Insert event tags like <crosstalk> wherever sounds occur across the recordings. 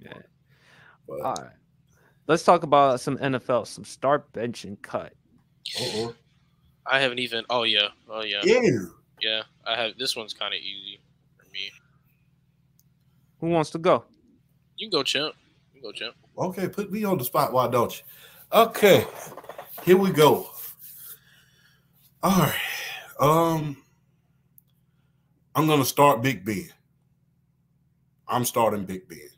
Yeah. But, All right. Let's talk about some NFL, some start, bench, and cut. Uh-oh. I haven't even. Oh yeah. Oh yeah. Yeah. Yeah. I have. This one's kind of easy for me. Who wants to go? You can go, champ. You can go, champ. Okay, put me on the spot. Why don't you? Okay, here we go. All right. Um, I'm gonna start Big Ben. I'm starting Big Ben.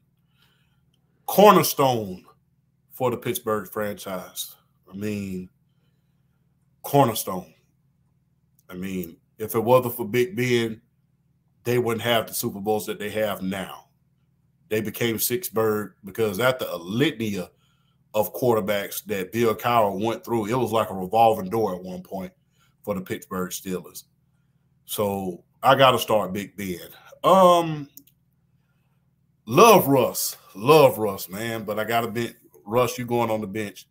Cornerstone for the Pittsburgh franchise. I mean, cornerstone. I mean, if it wasn't for Big Ben, they wouldn't have the Super Bowls that they have now. They became Sixburgh because after a litany of quarterbacks that Bill Cowher went through, it was like a revolving door at one point for the Pittsburgh Steelers. So I got to start Big Ben. Um, love Russ, love Russ, man, but I got to bench Russ. You going on the bench,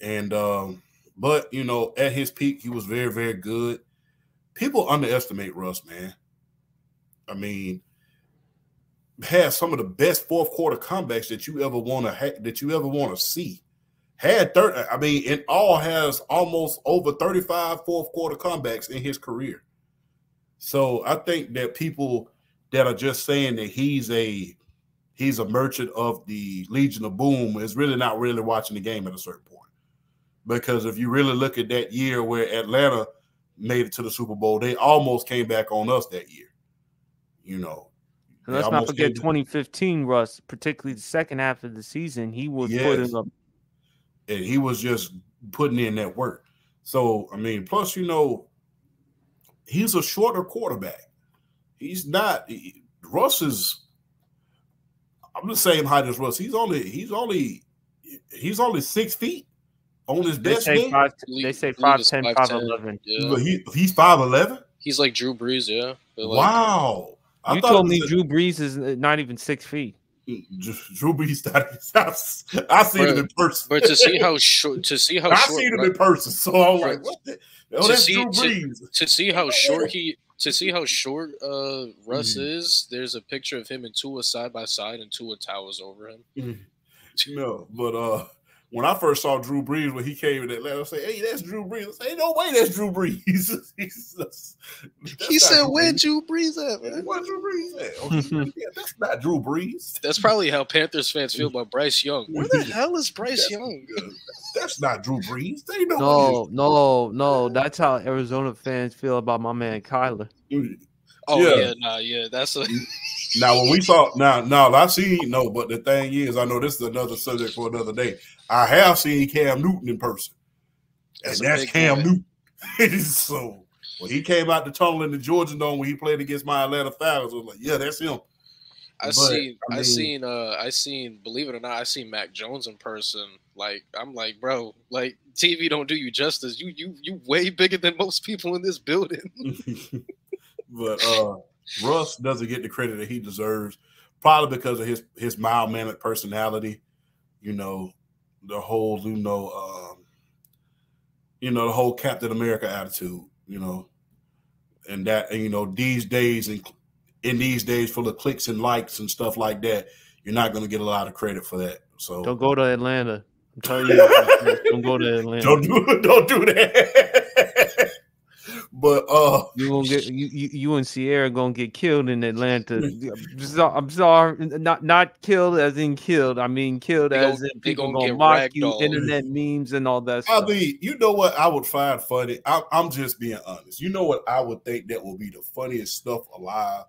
and um, but you know, at his peak, he was very, very good. People underestimate Russ, man. I mean, had some of the best fourth quarter comebacks that you ever want to ha- that you ever want to see. Had third, I mean, it all has almost over 35 fourth quarter comebacks in his career. So I think that people that are just saying that he's a he's a merchant of the Legion of Boom is really not really watching the game at a certain point. Because if you really look at that year where Atlanta made it to the Super Bowl, they almost came back on us that year. You know, and let's not forget 2015, Russ, particularly the second half of the season, he was yes. putting up. And he was just putting in that work. So, I mean, plus, you know, he's a shorter quarterback. He's not, he, Russ is, I'm the same height as Russ. He's only, he's only, he's only six feet on his they best say game. Five, they say 5'10, 5'11. Yeah. He, he's 5'11? He's like Drew Brees, yeah. Like, wow. I you told me Drew Brees is uh, not even six feet. Drew Brees, <laughs> I seen him in person. But to see how short, to see how <laughs> I short, seen him in person, so I'm like, what? The, oh, to that's see, Drew to, Brees. to see how short he, to see how short uh Russ Mhm. is. There's a picture of him and Tua side by side, and Tua towers over him. No, but uh, when I first saw Drew Brees when he came in Atlanta, I say, "Hey, that's Drew Brees." I say, no way that's Drew Brees." <laughs> That's- that's he said, Drew "Where Brees." Drew Brees at, man?" Where Drew Brees at? Okay, <laughs> yeah, that's not Drew Brees. That's probably how Panthers fans feel about Bryce Young. <laughs> Where the hell is Bryce That's- Young? That's not Drew Brees. They know. No, no, no. That's how Arizona fans feel about my man Kyler. Oh Yeah. yeah, nah, yeah. That's a <laughs> Now, when we saw now, now I seen no, but the thing is, I know this is another subject for another day. I have seen Cam Newton in person, That's and a that's big Cam boy. Newton. <laughs> so when he came out the tunnel in the Georgia Dome when he played against my Atlanta Falcons, I was like, yeah, that's him. I But, seen I I, seen uh I seen believe it or not I seen Mac Jones in person like I'm like bro like TV don't do you justice you you you way bigger than most people in this building <laughs> but uh Russ doesn't get the credit that he deserves, probably because of his his mild mannered personality. You know, the whole you know, um, you know, the whole Captain America attitude. You know, and that and you know these days and in these days full of clicks and likes and stuff like that, you're not going to get a lot of credit for that. So Don't go to Atlanta. I'm telling you, <laughs> don't go to Atlanta. don't do <laughs> don't do that. <laughs> but uh, You gonna get you, you you and Ciara gonna get killed in Atlanta. I'm sorry, not not killed as in killed. I mean killed They as gon- in they people gonna gonna get mock you, ragdolled. internet memes and all that stuff. I mean, you know what I would find funny? I, I'm just being honest. You know what I would think that would be the funniest stuff alive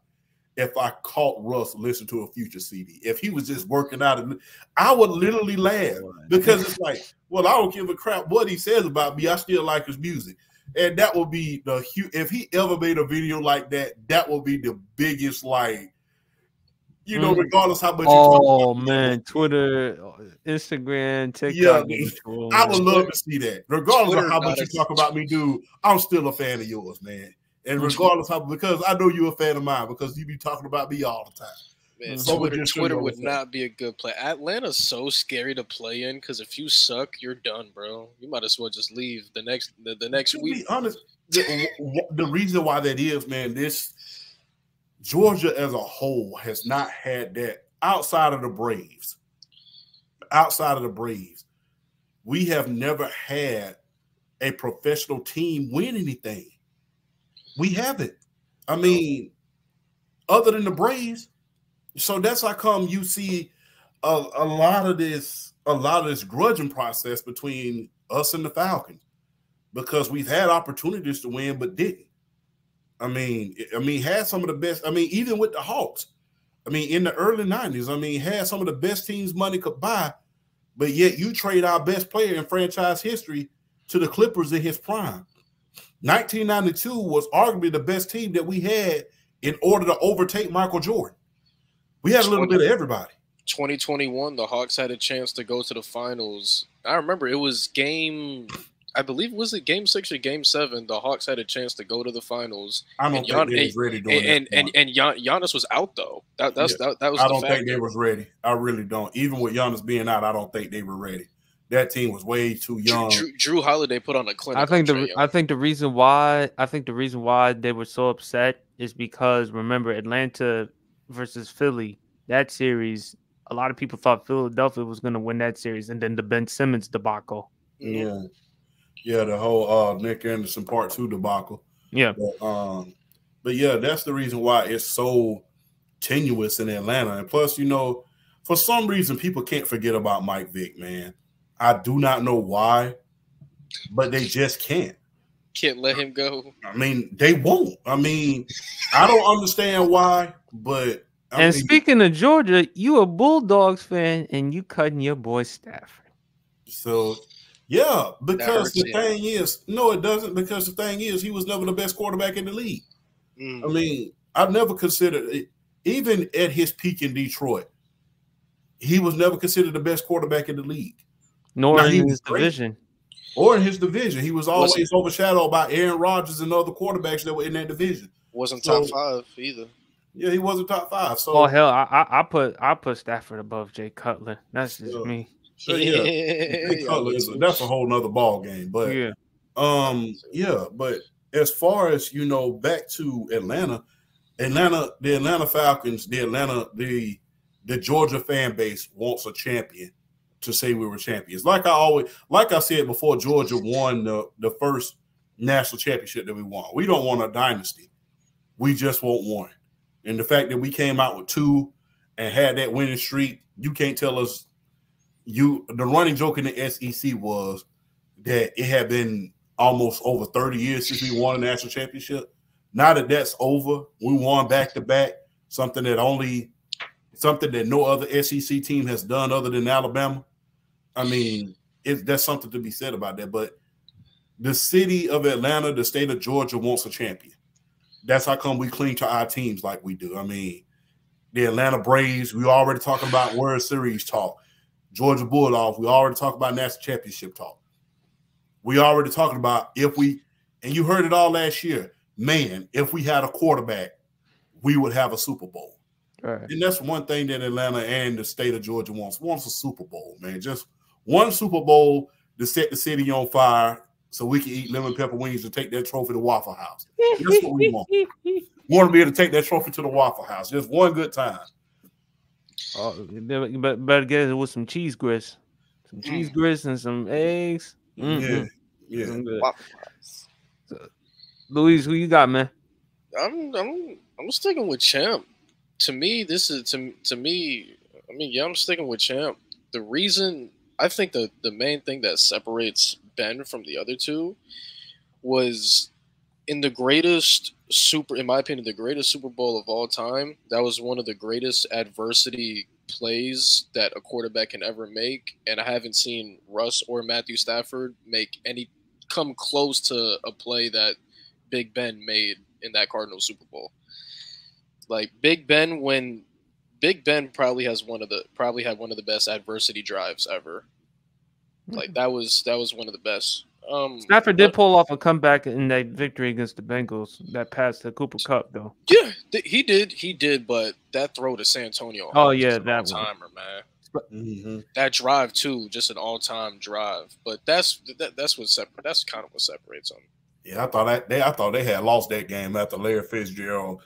if I caught Russ listen to a future CD. If he was just working out, and I would literally laugh because it's like, well, I don't give a crap what he says about me. I still like his music, and that would be the hu- if he ever made a video like that, that would be the biggest like. You know, Mm. regardless how much. you talk Oh about man, Twitter, Instagram, TikTok. Yeah, I would love to see that. Regardless Twitter of how much you talk about me, dude, I'm still a fan of yours, man. And Which regardless how because I know you're a fan of mine because you be talking about me all the time. man mm-hmm. So would Twitter, just Twitter would not be a good play. Atlanta's so scary to play in because if you suck you're done bro. You might as well just leave the next the, the next To week. be honest, the, the reason why that is, man, this Georgia as a whole has not had that outside of the Braves, outside of the Braves, we have never had a professional team win anything. We have it. I mean, other than the Braves. So that's how come you see a, a lot of this, a lot of this grudging process between us and the Falcons because we've had opportunities to win but didn't. I mean, I mean, had some of the best. I mean, even with the Hawks, I mean, in the early '90s, I mean, had some of the best teams money could buy, but yet you trade our best player in franchise history to the Clippers in his prime. 1992 was arguably the best team that we had in order to overtake Michael Jordan. We had a little 20, bit of everybody. 2021, the Hawks had a chance to go to the finals. I remember it was game I believe was it game six or game seven. The Hawks had a chance to go to the finals. I don't think Gian- they was ready doing and, and, and, and Giannis was out though. That that's yeah. that, that was. I don't think they was ready. I really don't. Even with Giannis being out, I don't think they were ready. That team was way too young. Drew, Jrue Holiday put on a clinic. I think the I think the reason why I think the reason why they were so upset is because remember Atlanta versus Philly that series. A lot of people thought Philadelphia was going to win that series, and then the Ben Simmons debacle. Yeah. Yeah, the whole uh, Nick Anderson part two debacle. Yeah. But, um, but yeah, that's the reason why it's so tenuous in Atlanta. And plus, you know, for some reason, people can't forget about Mike Vick, man. I do not know why, but they just can't. Can't let him go. I mean, they won't. I mean, I don't understand why, but I and mean, speaking of Georgia, you a Bulldogs fan and you cutting your boy Stafford. So yeah, because the thing is, no, it doesn't. Because the thing is, he was never the best quarterback in the league. Mm. I mean, I've never considered it, even at his peak in Detroit, he was never considered the best quarterback in the league. Nor now, in his great. division. Or in his division. He was always was overshadowed by Aaron Rodgers and other quarterbacks that were in that division. Wasn't top so, five either. Yeah, he wasn't top five. So Oh hell, I, I, I put I put Stafford above Jay Cutler. That's just me. So, yeah, yeah. <laughs> that's a whole nother ball game. But yeah, um, yeah. But as far as you know, back to Atlanta, Atlanta, the Atlanta Falcons, the Atlanta, the the Georgia fan base wants a champion to say we were champions. Like I always, like I said before, Georgia won the the first national championship that we won. We don't want a dynasty. We just want one. And the fact that we came out with two and had that winning streak, you can't tell us you the running joke in the SEC was that it had been almost over 30 years since we won a national championship. Now that that's over, we won back to back, something that only something that no other SEC team has done other than Alabama. I mean, it, that's something to be said about that. But the city of Atlanta, the state of Georgia wants a champion. That's how come we cling to our teams like we do. I mean, the Atlanta Braves, we already talking about World Series talk. Georgia Bulldogs, we already talked about national championship talk. We already talking about if we, and you heard it all last year, man, if we had a quarterback, we would have a Super Bowl. Right. And that's one thing that Atlanta and the state of Georgia wants. Wants a Super Bowl, man. Just one Super Bowl to set the city on fire so we can eat lemon pepper wings and take that trophy to Waffle House. That's what we want. we <laughs> want to be able to take that trophy to the Waffle House. Just one good time. Oh, but better get it with some cheese grits, some cheese mm. grits and some eggs. Mm-hmm. Yeah, yeah. So, Luis, who you got, man? I'm I'm I'm sticking with Champ. To me, this is to to me. I mean, yeah, I'm sticking with Champ. The reason I think the the main thing that separates Ben from the other two was in the greatest super, in my opinion, the greatest Super Bowl of all time. That was one of the greatest adversity plays that a quarterback can ever make, and I haven't seen Russ or Matthew Stafford make any come close to a play that Big Ben made in that Cardinal Super Bowl. Like Big Ben, when Big Ben probably has one of the probably had one of the best adversity drives ever. Like that was that was one of the best. Um, Stafford did pull off a comeback in that victory against the Bengals that passed the Cooper Kupp, though. Yeah, th- he did. He did, but that throw to Santonio. Oh yeah, that timer, man. Mm-hmm. That drive too, just an all-time drive. But that's that, that's what separates. That's kind of what separates them. Yeah, I thought that they I thought they had lost that game after Larry Fitzgerald.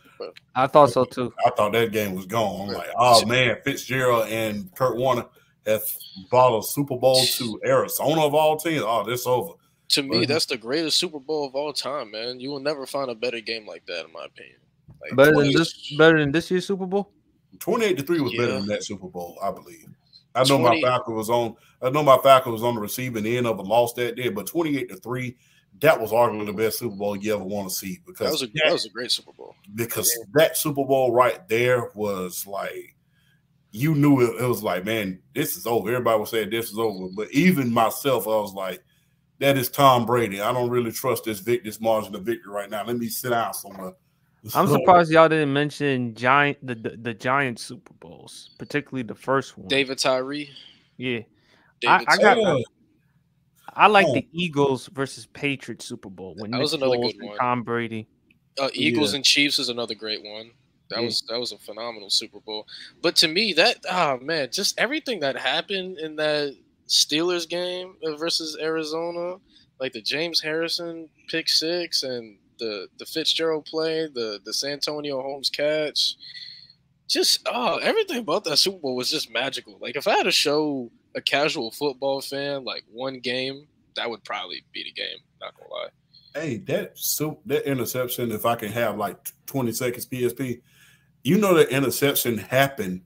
I thought so too. I thought that game was gone. I'm like, oh man, Fitzgerald and Kurt Warner have brought a Super Bowl to Arizona of all teams. Oh, this over. To me, Right. that's the greatest Super Bowl of all time, man. You will never find a better game like that, in my opinion. Like, Better than this better than this year's Super Bowl? 28 to 3 was better than that Super Bowl, I believe. I know my 20 Falcon was on I know my Falcon was on the receiving end of a loss that day, but 28 to 3, that was arguably the best Super Bowl you ever want to see because That was a that was a great Super Bowl. because that Super Bowl right there was like you knew it, it was like, man, this is over. Everybody was saying this is over. But even myself, I was like, that is Tom Brady. I don't really trust this vic this margin of victory right now. Let me sit down somewhere. <laughs> I'm So, surprised y'all didn't mention giant the the, the giant Super Bowls, particularly the first one. David Tyree. yeah. David I got- uh, I like Oh. the Eagles versus Patriots Super Bowl when That Nick was another Foles good one. Tom Brady. Uh, Eagles Yeah. and Chiefs is another great one. That Yeah. was that was a phenomenal Super Bowl. But to me, that oh man, just everything that happened in that Steelers game uh, versus Arizona, like the James Harrison pick six and the the Fitzgerald play, the the Santonio Holmes catch, just oh everything about that Super Bowl was just magical. Like if I had to show a casual football fan like one game, that would probably be the game. Not gonna lie. Hey, that so that interception, if I can have like 20 seconds PSP, you know that interception happened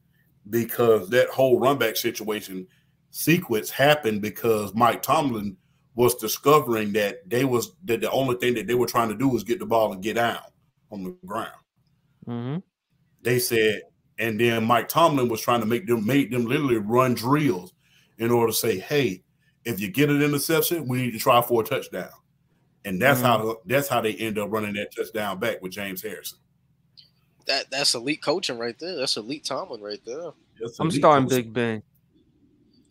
because that whole run back situation sequence happened because Mike Tomlin was discovering that they was that the only thing that they were trying to do was get the ball and get down on the ground. hmm They said, and then Mike Tomlin was trying to make them make them literally run drills in order to say, hey, if you get an interception, we need to try for a touchdown. And that's how mm-hmm. that's how they end up running that touchdown back with James Harrison. That that's elite coaching right there. That's elite Tomlin right there. I'm starting coaching. Big Ben.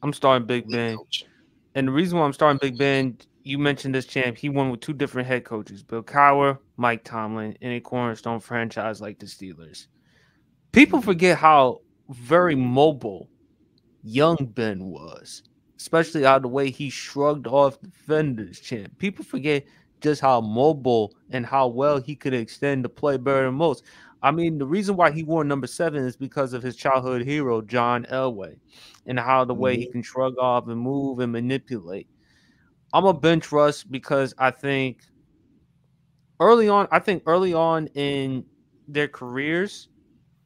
I'm starting Big Elite Ben. coaching. And the reason why I'm starting Big Ben, you mentioned this champ. He won with two different head coaches, Bill Cowher, Mike Tomlin, in a cornerstone franchise like the Steelers. People forget how very mobile young Ben was, especially out of the way he shrugged off defenders, champ. People forget just how mobile and how well he could extend the play better than most. I mean, the reason why he wore number seven is because of his childhood hero, John Elway, and how the way he mm-hmm. can shrug off and move and manipulate. I'm a bench Russ because I think early on, I think early on in their careers,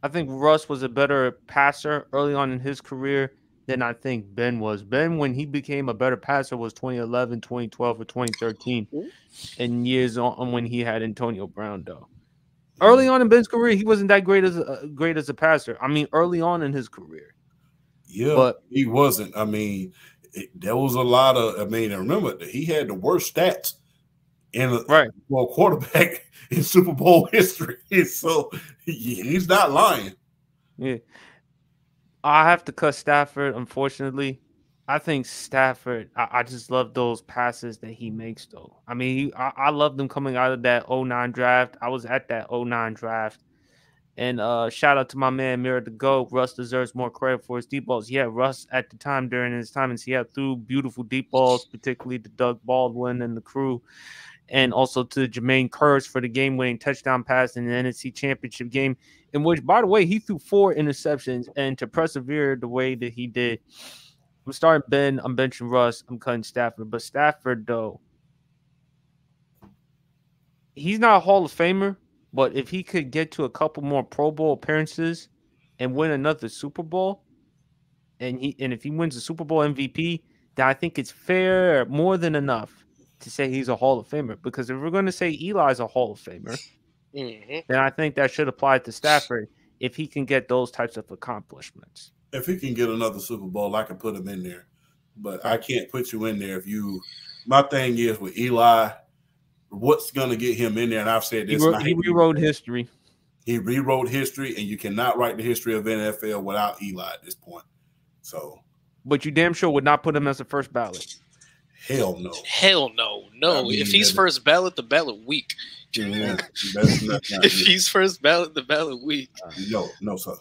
I think Russ was a better passer early on in his career than I think Ben was. Ben, when he became a better passer, was 2011, 2012, or 2013, and years on when he had Antonio Brown, though. Early on in Ben's career, he wasn't that great as a uh, great as a passer. I mean, early on in his career, Yeah, but he wasn't. I mean, it, there was a lot of. I mean, and remember that he had the worst stats in a right. well quarterback <laughs> in Super Bowl history. <laughs> So he, he's not lying. Yeah. I have to cut Stafford, unfortunately. I think Stafford, I, I just love those passes that he makes, though. I mean, he, I, I love them coming out of that 09 draft. I was at that 09 draft. And uh, shout out to my man, Mirror to Go. Russ deserves more credit for his deep balls. Yeah, Russ at the time during his time in Seattle threw beautiful deep balls, particularly to Doug Baldwin and the crew and also to Jermaine Kearse for the game-winning touchdown pass in the NFC Championship game, in which, by the way, he threw four interceptions, and to persevere the way that he did. I'm starting Ben. I'm benching Russ. I'm cutting Stafford, but Stafford though, he's not a Hall of Famer, but if he could get to a couple more Pro Bowl appearances and win another Super Bowl, and he and if he wins the Super Bowl MVP, then I think it's fair, more than enough to say he's a Hall of Famer. Because if we're going to say Eli's a Hall of Famer, hmm then I think that should apply to Stafford if he can get those types of accomplishments. If he can get another Super Bowl, I can put him in there. But I can't put you in there if you. My thing is with Eli, what's going to get him in there? And I've said He, this. wrote, he rewrote history. He rewrote history, and you cannot write the history of NFL without Eli at this point. So But you damn sure would not put him as a first ballot. Hell no. Hell no, no. I mean, if <laughs> he's first ballot, the ballot week. Yeah, not, if he's first ballot, the ballot week. no, no, sir.